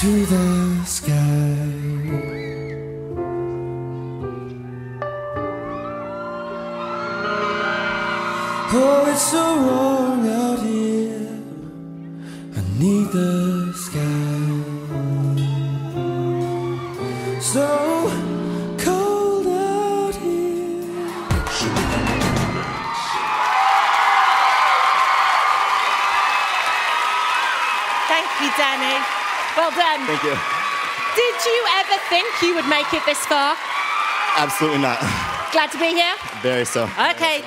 to the sky. Oh, it's so wrong out here. I need the sky. So cold out here. Thank you, Danny. Well done. Thank you. Did you ever think you would make it this far? Absolutely not. Glad to be here. Very so. Okay.